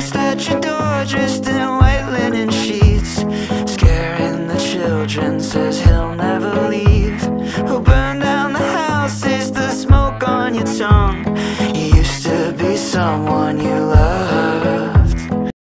ghost at your door dressed in white linen sheets Scaring the children, says he'll never leave He'll burn down the house, is the smoke on your tongue You used to be someone you loved.